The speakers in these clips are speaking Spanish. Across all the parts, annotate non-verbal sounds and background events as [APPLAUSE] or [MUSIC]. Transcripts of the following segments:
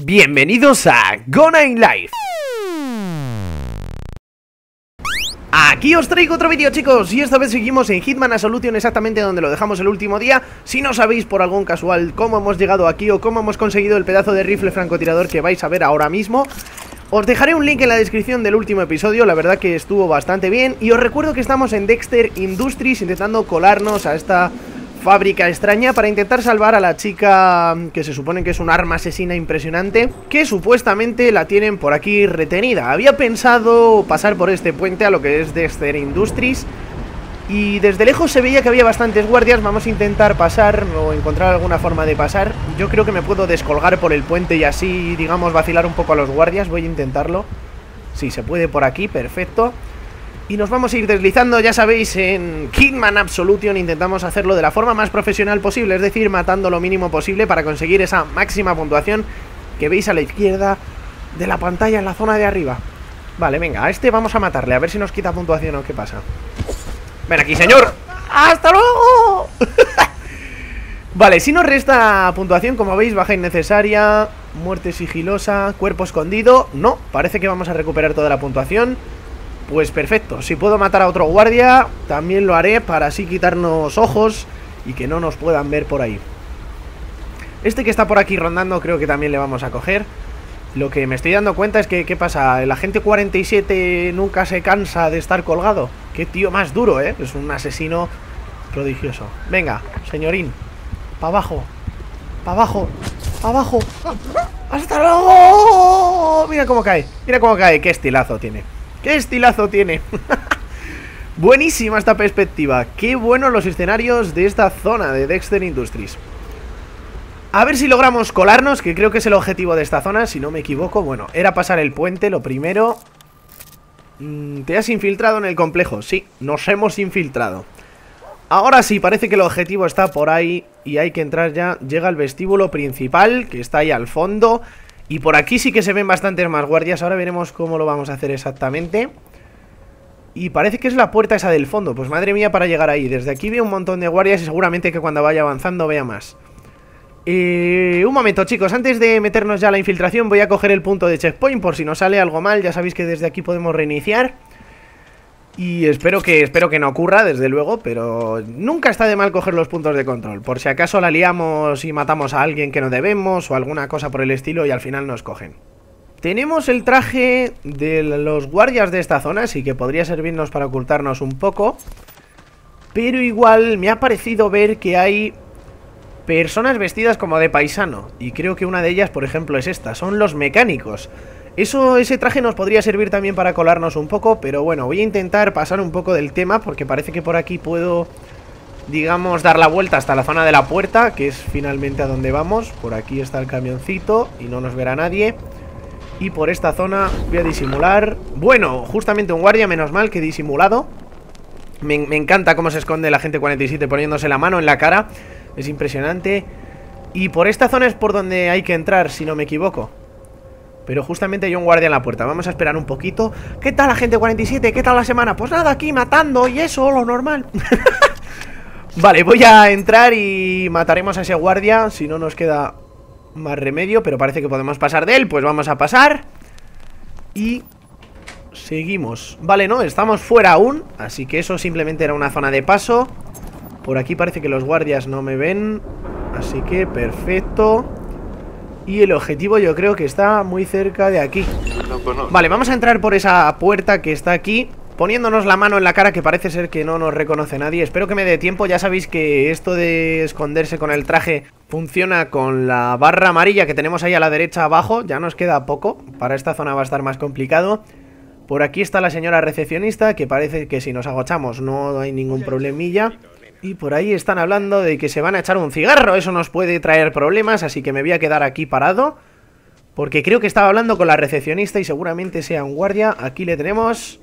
Bienvenidos a Gona in Life. Aquí os traigo otro vídeo chicos y esta vez seguimos en Hitman a Solution exactamente donde lo dejamos el último día Si no sabéis por algún casual cómo hemos llegado aquí o cómo hemos conseguido el pedazo de rifle francotirador que vais a ver ahora mismo os dejaré un link en la descripción del último episodio, la verdad que estuvo bastante bien Y os recuerdo que estamos en Dexter Industries intentando colarnos a esta fábrica extraña para intentar salvar a la chica que se supone que es un arma asesina impresionante que supuestamente la tienen por aquí retenida. Había pensado pasar por este puente a lo que es Dexter Industries y desde lejos se veía que había bastantes guardias, vamos a intentar pasar o encontrar alguna forma de pasar. Yo creo que me puedo descolgar por el puente y así, digamos, vacilar un poco a los guardias, voy a intentarlo. Sí, se puede por aquí, perfecto. Y nos vamos a ir deslizando, ya sabéis, en Kidman Absolution intentamos hacerlo de la forma más profesional posible, es decir, matando lo mínimo posible para conseguir esa máxima puntuación que veis a la izquierda de la pantalla en la zona de arriba. Vale, venga, a este vamos a matarle, a ver si nos quita puntuación o qué pasa. Ven aquí, señor. ¡Hasta luego! [LAUGHS] vale, si nos resta puntuación, como veis, baja innecesaria, muerte sigilosa, cuerpo escondido. No, parece que vamos a recuperar toda la puntuación. Pues perfecto, si puedo matar a otro guardia También lo haré para así quitarnos ojos Y que no nos puedan ver por ahí Este que está por aquí rondando Creo que también le vamos a coger Lo que me estoy dando cuenta es que, ¿qué pasa? El agente 47 nunca se cansa de estar colgado Qué tío más duro, ¿eh? Es un asesino prodigioso Venga, señorín Pa' abajo Pa' abajo Pa' abajo ¡Hasta luego! Mira cómo cae Mira cómo cae Qué estilazo tiene ¡Qué estilazo tiene! [LAUGHS] Buenísima esta perspectiva. Qué buenos los escenarios de esta zona de Dexter Industries. A ver si logramos colarnos Que creo que es el objetivo de esta zona Si no me equivoco. Bueno, era pasar el puente lo primero. Mm, Te has infiltrado en el complejo Sí, nos hemos infiltrado. Ahora sí, parece que el objetivo está por ahí Y hay que entrar ya. Llega el vestíbulo principal Que está ahí al fondo y por aquí sí que se ven bastantes más guardias. Ahora veremos cómo lo vamos a hacer exactamente. Y parece que es la puerta esa del fondo. Pues madre mía para llegar ahí. Desde aquí veo un montón de guardias Y seguramente que cuando vaya avanzando vea más. Eh, Un momento chicos. Antes de meternos ya a la infiltración Voy a coger el punto de checkpoint Por si nos sale algo mal. Ya sabéis que desde aquí podemos reiniciar y espero que, espero que no ocurra, desde luego, pero nunca está de mal coger los puntos de control. Por si acaso la liamos y matamos a alguien que no debemos o alguna cosa por el estilo y al final nos cogen. Tenemos el traje de los guardias de esta zona, así que podría servirnos para ocultarnos un poco. Pero igual me ha parecido ver que hay personas vestidas como de paisano. Y creo que una de ellas, por ejemplo, es esta. Son los mecánicos. Eso, ese traje nos podría servir también para colarnos un poco, pero bueno, voy a intentar pasar un poco del tema porque parece que por aquí puedo, digamos, dar la vuelta hasta la zona de la puerta, que es finalmente a donde vamos. Por aquí está el camioncito y no nos verá nadie. Y por esta zona voy a disimular. Bueno, justamente un guardia, menos mal que disimulado. Me, me encanta cómo se esconde la gente 47 poniéndose la mano en la cara. Es impresionante. Y por esta zona es por donde hay que entrar, si no me equivoco. Pero justamente hay un guardia en la puerta. Vamos a esperar un poquito. ¿Qué tal la gente 47? ¿Qué tal la semana? Pues nada, aquí matando y eso, lo normal. [LAUGHS] Vale, voy a entrar y mataremos a ese guardia Si no nos queda más remedio Pero parece que podemos pasar de él Pues vamos a pasar. Y seguimos. Vale, no, estamos fuera aún Así que eso simplemente era una zona de paso. Por aquí parece que los guardias no me ven Así que perfecto y el objetivo yo creo que está muy cerca de aquí. Vale, vamos a entrar por esa puerta que está aquí Poniéndonos la mano en la cara que parece ser que no nos reconoce nadie. Espero que me dé tiempo, ya sabéis que esto de esconderse con el traje Funciona con la barra amarilla que tenemos ahí a la derecha abajo. Ya nos queda poco, para esta zona va a estar más complicado. Por aquí está la señora recepcionista Que parece que si nos agochamos no hay ningún problemilla y por ahí están hablando de que se van a echar un cigarro, eso nos puede traer problemas, así que me voy a quedar aquí parado. Porque creo que estaba hablando con la recepcionista y seguramente sea un guardia. Aquí le tenemos...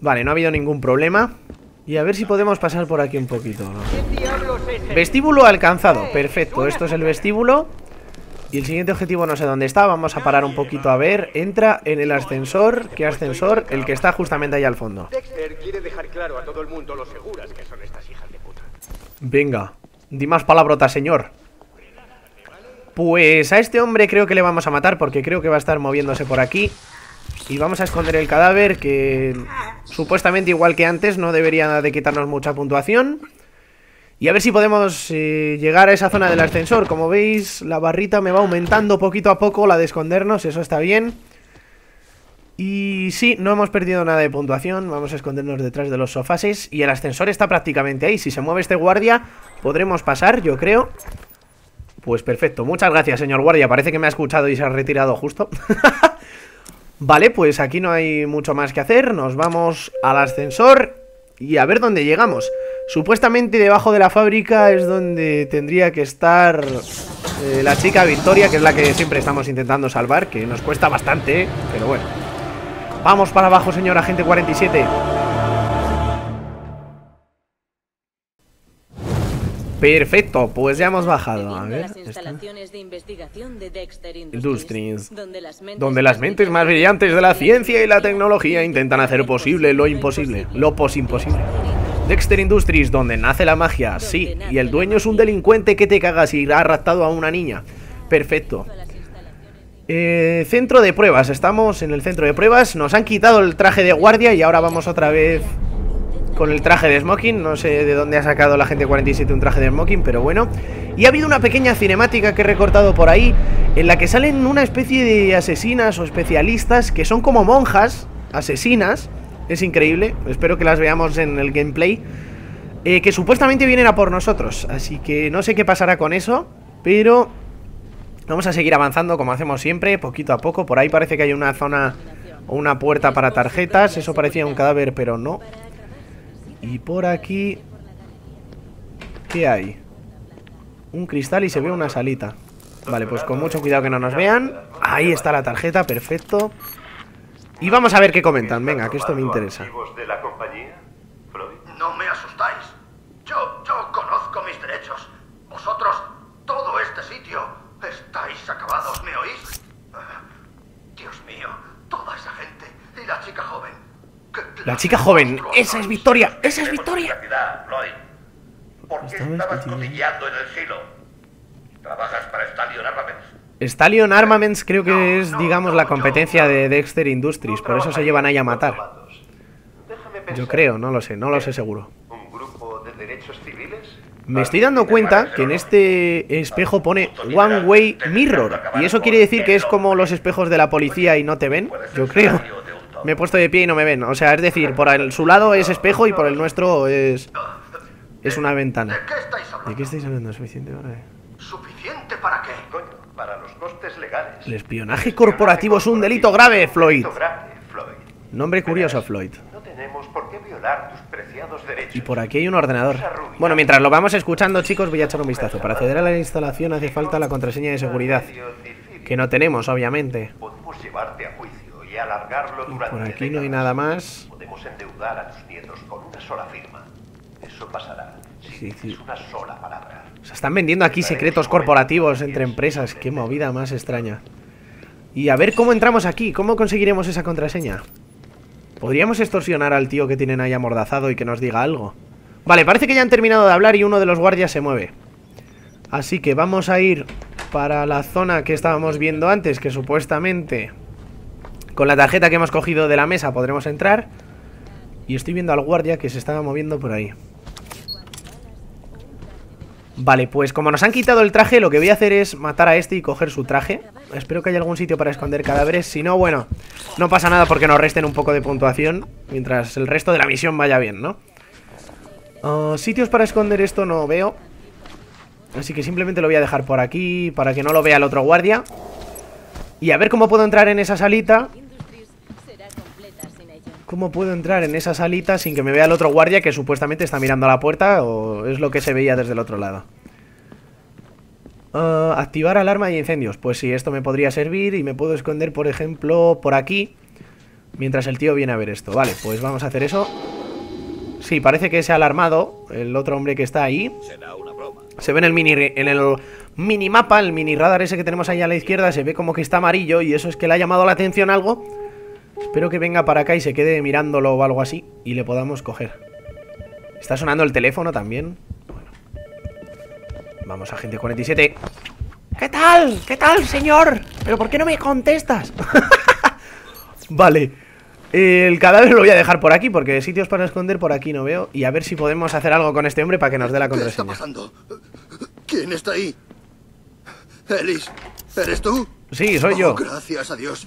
Vale, no ha habido ningún problema. Y a ver si podemos pasar por aquí un poquito, Vestíbulo alcanzado, perfecto, esto es el vestíbulo. Y el siguiente objetivo no sé dónde está, vamos a parar un poquito a ver. Entra en el ascensor, ¿qué ascensor? El que está justamente ahí al fondo. Dexter quiere dejar claro a todo el mundo lo seguras que son estas hijas Venga, di más palabrotas, señor Pues a este hombre creo que le vamos a matar porque creo que va a estar moviéndose por aquí. Y vamos a esconder el cadáver que supuestamente igual que antes no debería de quitarnos mucha puntuación. Y a ver si podemos eh, llegar a esa zona del ascensor. Como veis, la barrita me va aumentando poquito a poco la de escondernos, eso está bien. Y sí, no hemos perdido nada de puntuación, vamos a escondernos detrás de los sofases y el ascensor está prácticamente ahí. Si se mueve este guardia, podremos pasar, yo creo. Pues perfecto, muchas gracias señor guardia, parece que me ha escuchado y se ha retirado justo. [LAUGHS] vale, pues aquí no hay mucho más que hacer, nos vamos al ascensor y a ver dónde llegamos. Supuestamente debajo de la fábrica es donde tendría que estar eh, la chica Victoria, que es la que siempre estamos intentando salvar, que nos cuesta bastante, ¿eh? pero bueno. Vamos para abajo, señor agente 47. Perfecto, pues ya hemos bajado. A ver, Industries, donde las mentes más brillantes de la ciencia y la tecnología intentan hacer posible lo imposible, lo posimposible. Dexter Industries, donde nace la magia, sí, y el dueño es un delincuente que te cagas y ha raptado a una niña. Perfecto. Eh, centro de pruebas, estamos en el centro de pruebas. Nos han quitado el traje de guardia y ahora vamos otra vez con el traje de smoking. No sé de dónde ha sacado la gente 47 un traje de smoking, pero bueno. Y ha habido una pequeña cinemática que he recortado por ahí En la que salen una especie de asesinas o especialistas que son como monjas, asesinas. Es increíble, espero que las veamos en el gameplay. Eh, Que supuestamente vienen a por nosotros. Así que no sé qué pasará con eso Pero Vamos a seguir avanzando como hacemos siempre, poquito a poco. Por ahí parece que hay una zona o una puerta para tarjetas. Eso parecía un cadáver, pero no. Y por aquí... ¿Qué hay? Un cristal y se ve una salita. Vale, pues con mucho cuidado que no nos vean. Ahí está la tarjeta, perfecto. Y vamos a ver qué comentan. Venga, que esto me interesa me asustáis. Yo, yo conozco mis derechos. Vosotros, todo este sitio Estáis acabados, ¿me oís? Dios mío, toda esa gente y la chica joven. La chica joven, esa es Victoria, esa es Victoria. ¿Por qué estabas cotilleando en el silo? ¿Trabajas para Stallion Armaments? Stallion Armaments creo que es, digamos, la competencia de Dexter Industries, por eso se llevan ahí a matar. Yo creo, no lo sé, no lo sé seguro. ¿Un grupo de derechos civiles? Me estoy dando cuenta que en este espejo pone One Way Mirror Y eso quiere decir que es como los espejos de la policía y no te ven Yo creo Me he puesto de pie y no me ven O sea, es decir, por el, su lado es espejo y por el nuestro es... Es una ventana ¿De qué estáis hablando? ¿Suficiente para qué? ¿Suficiente para qué? Para los costes legales El espionaje corporativo es un delito grave, Floyd Nombre curioso, Floyd por qué violar. Y por aquí hay un ordenador. Bueno, mientras lo vamos escuchando, chicos, voy a echar un vistazo. Para acceder a la instalación hace falta la contraseña de seguridad. Que no tenemos, obviamente. Y por aquí no hay nada más. Podemos endeudar a tus nietos con una sola firma. Eso pasará. Sí, sí. Es una sola palabra. Se están vendiendo aquí secretos corporativos entre empresas. Qué movida más extraña. Y a ver cómo entramos aquí. ¿Cómo conseguiremos esa contraseña? Podríamos extorsionar al tío que tienen ahí amordazado y que nos diga algo. Vale, parece que ya han terminado de hablar y uno de los guardias se mueve. Así que vamos a ir para la zona que estábamos viendo antes, que supuestamente con la tarjeta que hemos cogido de la mesa podremos entrar. Y estoy viendo al guardia que se estaba moviendo por ahí. Vale, pues como nos han quitado el traje, lo que voy a hacer es matar a este y coger su traje. Espero que haya algún sitio para esconder cadáveres. Si no, bueno, no pasa nada porque nos resten un poco de puntuación. Mientras el resto de la misión vaya bien, ¿no? Ah, sitios para esconder esto no veo. Así que simplemente lo voy a dejar por aquí para que no lo vea el otro guardia. Y a ver cómo puedo entrar en esa salita. ¿Cómo puedo entrar en esa salita sin que me vea el otro guardia que supuestamente está mirando a la puerta o es lo que se veía desde el otro lado? Ah, activar alarma y incendios. Pues sí, esto me podría servir y me puedo esconder, por ejemplo, por aquí mientras el tío viene a ver esto. Vale, pues vamos a hacer eso. Sí, parece que se ha alarmado el otro hombre que está ahí. Se ve en el mini en el minimapa, el mini radar ese que tenemos ahí a la izquierda, se ve como que está amarillo y eso es que le ha llamado la atención algo Espero que venga para acá y se quede mirándolo o algo así y le podamos coger. Está sonando el teléfono también. Bueno. Vamos, agente 47. ¿Qué tal? ¿Qué tal, señor? ¿Pero por qué no me contestas? [LAUGHS] vale El cadáver lo voy a dejar por aquí Porque sitios para esconder por aquí no veo Y a ver si podemos hacer algo con este hombre Para que nos dé la contraseña ¿Qué está pasando? ¿Quién está ahí? Elis, ¿eres tú? Sí, soy yo Oh, gracias a Dios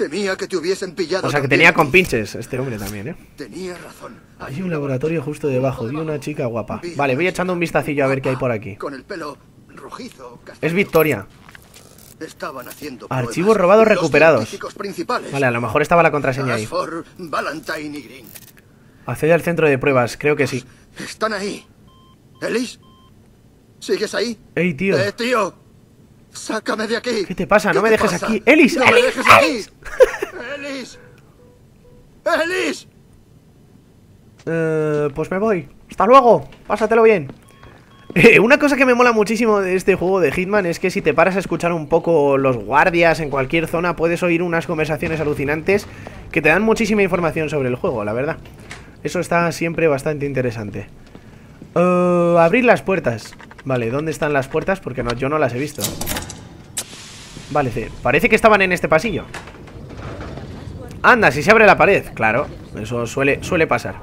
Temía que te hubiesen pillado O sea que tenía compinches este hombre también, ¿eh? Tenía razón. Hay un laboratorio justo debajo Vi una chica guapa. Vale, voy echando un vistacillo a ver qué hay por aquí. Con el pelo rojizo. Es Victoria. Estaban haciendo Archivos robados recuperados. Vale, a lo mejor estaba la contraseña ahí. Accede al centro de pruebas, creo que sí. Están ahí. Elis ¿Sigues ahí? Ey, tío. Eh, tío Sácame de aquí ¿Qué te pasa? No ¿Qué me dejes pasa? aquí. ¡Elis! ¡No me dejes ¡Elis! aquí! ¡Elis! ¡Elis! Eh, pues me voy. Hasta luego. Pásatelo bien. Eh, una cosa que me mola muchísimo de este juego de Hitman es que si te paras a escuchar un poco los guardias en cualquier zona, puedes oír unas conversaciones alucinantes que te dan muchísima información sobre el juego, la verdad. Eso está siempre bastante interesante. Eh, abrir las puertas. Vale, ¿dónde están las puertas? Porque no, yo no las he visto. Vale, ce- parece que estaban en este pasillo. Anda, si se abre la pared. Claro, eso suele, suele pasar.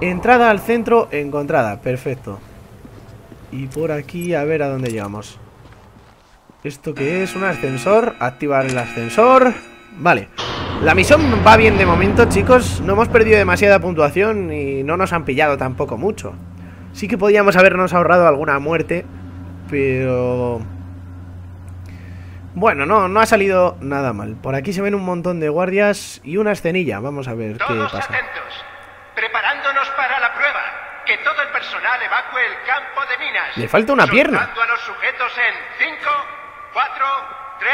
Entrada al centro encontrada, perfecto. Y por aquí a ver a dónde llegamos. ¿Esto qué es? ¿Un ascensor? Activar el ascensor. Vale. La misión va bien de momento, chicos. No hemos perdido demasiada puntuación y no nos han pillado tampoco mucho. Sí que podíamos habernos ahorrado alguna muerte, pero... Bueno, no, no ha salido nada mal. Por aquí se ven un montón de guardias y una escenilla. Vamos a ver qué pasa. atentos. Preparándonos para la prueba. Que todo el personal evacue el campo de minas. Le falta una pierna. Soltando a los sujetos en 5, 4, 3,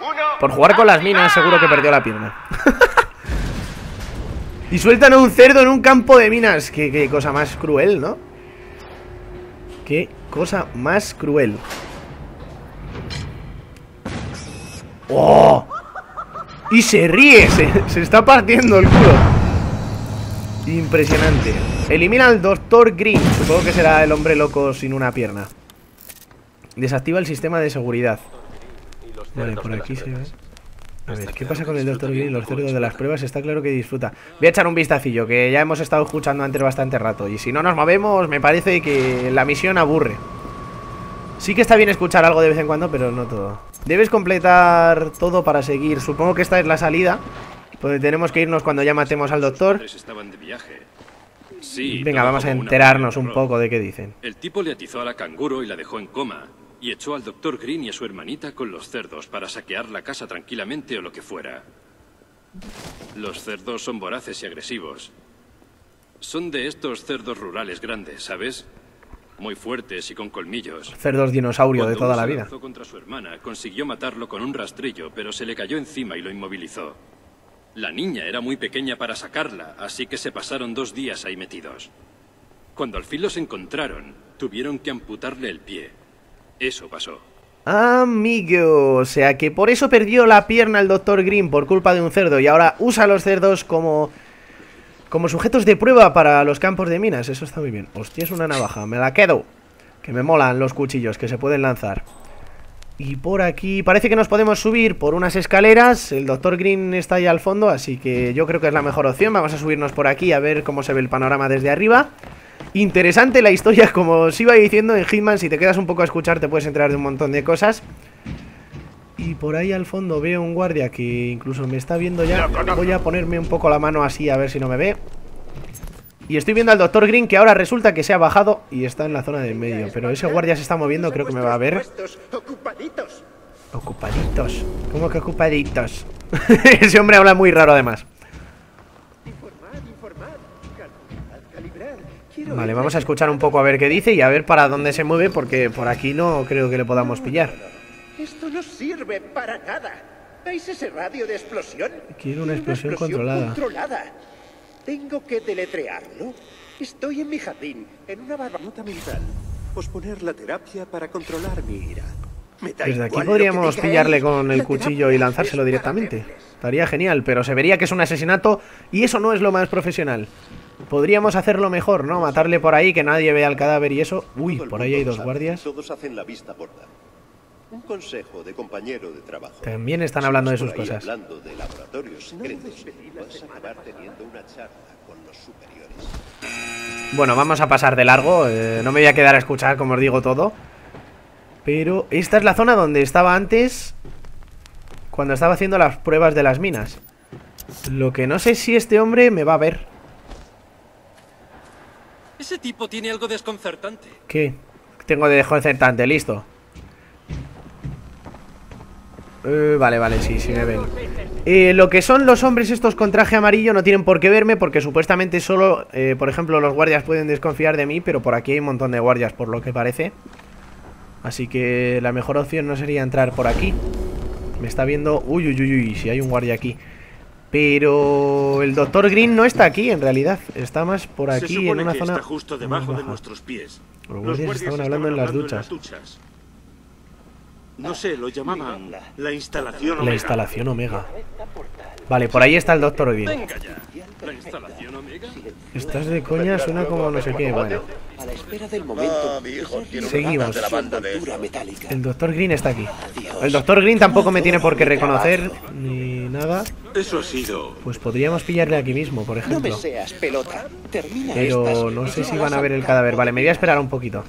2, 1. Por jugar con las minas seguro que perdió la pierna. [LAUGHS] y sueltan a un cerdo en un campo de minas. Qué, qué cosa más cruel, ¿no? Qué cosa más cruel. ¡Oh! Y se ríe, se, se está partiendo el culo. Impresionante. Elimina al Dr. Green. Supongo que será el hombre loco sin una pierna. Desactiva el sistema de seguridad. Vale, por aquí se ve. A ver, ¿qué pasa con el Dr. Green los cerdos de las pruebas? Está claro que disfruta. Voy a echar un vistacillo, que ya hemos estado escuchando antes bastante rato. Y si no nos movemos, me parece que la misión aburre. Sí que está bien escuchar algo de vez en cuando, pero no todo. Debes completar todo para seguir. Supongo que esta es la salida. Donde tenemos que irnos cuando ya matemos al doctor. Estaban de viaje. Sí. Venga, vamos a enterarnos un poco de qué dicen. El tipo le atizó a la canguro y la dejó en coma. Y echó al doctor Green y a su hermanita con los cerdos para saquear la casa tranquilamente o lo que fuera. Los cerdos son voraces y agresivos. Son de estos cerdos rurales grandes, ¿sabes? Muy fuertes y con colmillos. Cerdos dinosaurio de Cuando toda uno la vida. lanzó contra su hermana, consiguió matarlo con un rastrillo, pero se le cayó encima y lo inmovilizó. La niña era muy pequeña para sacarla, así que se pasaron dos días ahí metidos. Cuando al fin los encontraron, tuvieron que amputarle el pie. Eso pasó. Amigo, o sea que por eso perdió la pierna el Dr. Green por culpa de un cerdo y ahora usa a los cerdos como como sujetos de prueba para los campos de minas. Eso está muy bien. Hostia, es una navaja, me la quedo. Que me molan los cuchillos que se pueden lanzar. Y por aquí parece que nos podemos subir por unas escaleras. El Dr. Green está ahí al fondo, así que yo creo que es la mejor opción. Vamos a subirnos por aquí a ver cómo se ve el panorama desde arriba. Interesante la historia, como os iba diciendo en Hitman, si te quedas un poco a escuchar te puedes enterar de un montón de cosas. Y por ahí al fondo veo un guardia que incluso me está viendo ya. Voy a ponerme un poco la mano así a ver si no me ve. Y estoy viendo al Dr. Green que ahora resulta que se ha bajado y está en la zona del medio. Pero ese guardia se está moviendo, creo que me va a ver. Ocupaditos. Ocupaditos. ¿Cómo que ocupaditos? [LAUGHS] ese hombre habla muy raro además. Vale, vamos a escuchar un poco a ver qué dice y a ver para dónde se mueve porque por aquí no creo que le podamos pillar. Esto no sirve para nada. ¿Veis ese radio de explosión? Quiero una Quiero explosión controlada. controlada. Tengo que deletrearlo. Estoy en mi jardín, en una barbanuta mental. Posponer la terapia para controlar mi ira. Desde aquí podríamos pillarle con el cuchillo y lanzárselo directamente. Estaría genial, pero se vería que es un asesinato y eso no es lo más profesional. Podríamos hacerlo mejor, ¿no? Matarle por ahí, que nadie vea el cadáver y eso. Uy, por ahí hay dos guardias. Todos hacen la vista gorda. Un consejo de compañero de trabajo. También están Si hablando de sus cosas. Hablando de laboratorios secretos, vas a acabar teniendo una charla con los superiores. Bueno, vamos a pasar de largo. eh, no me voy a quedar a escuchar, como os digo, todo. Pero esta es la zona donde estaba antes. Cuando estaba haciendo las pruebas de las minas. Lo que no sé si este hombre me va a ver. Ese tipo tiene algo desconcertante. ¿Qué? Tengo de desconcertante, listo. Eh, vale, vale, sí, sí me ven. Eh, lo que son los hombres estos con traje amarillo no tienen por qué verme porque supuestamente solo, eh, por ejemplo, los guardias pueden desconfiar de mí, pero por aquí hay un montón de guardias por lo que parece. Así que la mejor opción no sería entrar por aquí. Me está viendo... Uy, uy, uy, uy, si hay un guardia aquí. Pero el doctor Green no está aquí en realidad. Está más por aquí en una que zona está justo debajo de nuestros pies. Los guardias estaban hablando en las duchas. No sé, lo llamaban la instalación La Omega. instalación Omega. Vale, por ahí está el Doctor Green. Venga ya. ¿La instalación Omega? Estás de coña, suena como no sé qué. Bueno, A la espera del momento. seguimos. Envoltura metálica. El Doctor Green está aquí. El Doctor Green tampoco me tiene por qué reconocer ni nada. Eso ha sido. Pues podríamos pillarle aquí mismo, por No me ejemplo. seas pelota. Termina Pero no sé si van a ver el cadáver. Vale, me voy a esperar un poquito.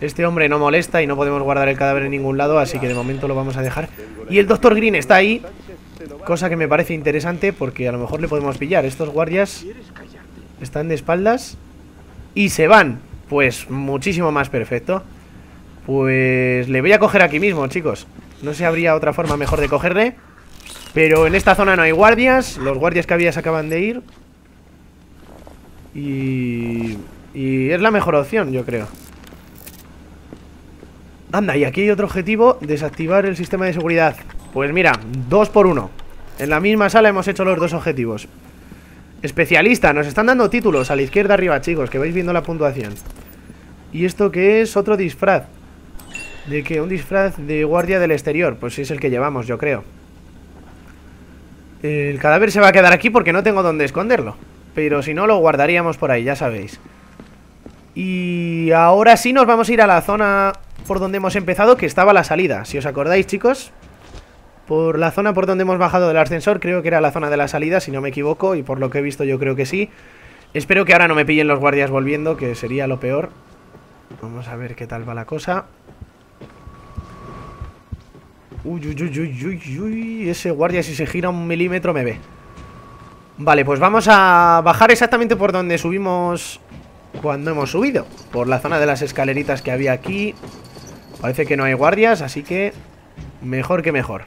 Este hombre no molesta y no podemos guardar el cadáver en ningún lado, así que de momento lo vamos a dejar. Y el Doctor Green está ahí, cosa que me parece interesante porque a lo mejor le podemos pillar. Estos guardias están de espaldas y se van. Pues muchísimo más perfecto. Pues le voy a coger aquí mismo, chicos. No sé, habría otra forma mejor de cogerle. Pero en esta zona no hay guardias. Los guardias que había se acaban de ir. Y... Y es la mejor opción, yo creo. Anda, y aquí hay otro objetivo, desactivar el sistema de seguridad. Pues mira, dos por uno. En la misma sala hemos hecho los dos objetivos. Especialista, nos están dando títulos a la izquierda arriba, chicos, que vais viendo la puntuación. ¿Y esto qué es? Otro disfraz. ¿De qué? Un disfraz de guardia del exterior. Pues es el que llevamos, yo creo. El cadáver se va a quedar aquí porque no tengo dónde esconderlo. Pero si no, lo guardaríamos por ahí, ya sabéis. Y ahora sí nos vamos a ir a la zona por donde hemos empezado, que estaba la salida. Si os acordáis, chicos, por la zona por donde hemos bajado del ascensor, creo que era la zona de la salida, si no me equivoco, y por lo que he visto yo creo que sí. Espero que ahora no me pillen los guardias volviendo, que sería lo peor. Vamos a ver qué tal va la cosa. Uy, uy, uy, uy, uy, uy, ese guardia si se gira un milímetro me ve. Vale, pues vamos a bajar exactamente por donde subimos cuando hemos subido. Por la zona de las escaleritas que había aquí. Parece que no hay guardias, así que mejor que mejor.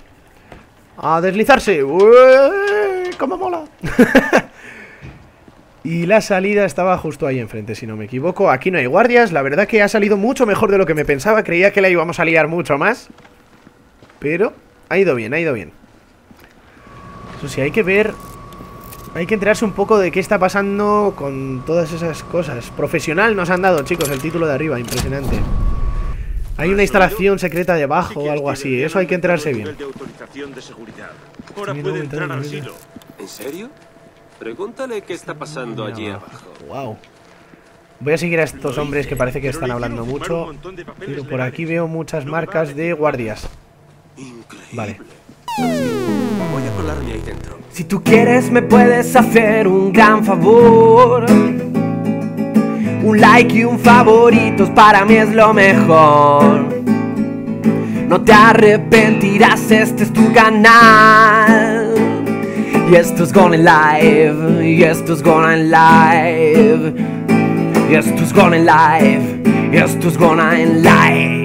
A deslizarse. ¡Ué! ¡Cómo mola! [LAUGHS] y la salida estaba justo ahí enfrente, si no me equivoco. Aquí no hay guardias. La verdad que ha salido mucho mejor de lo que me pensaba. Creía que la íbamos a liar mucho más. Pero ha ido bien, ha ido bien. Eso sí, hay que ver hay que enterarse un poco de qué está pasando con todas esas cosas. Profesional nos han dado, chicos, el título de arriba, impresionante. Hay una instalación secreta debajo o algo así, eso hay que enterarse bien. Ahora puede entrar al silo. ¿En serio? Pregúntale qué está pasando allí abajo. Wow. Voy a seguir a estos hombres que parece que están hablando mucho. Pero por aquí veo muchas marcas vale. de guardias. Increíble. Vale. Voy a colarme ahí dentro. Si tú quieres me puedes hacer un gran favor. Un like y un favoritos para mí es lo mejor. No te arrepentirás, este es tu canal. Y esto es Gone Live, y esto es Gone Live. Y esto es Gone Live, y esto es Gone Live.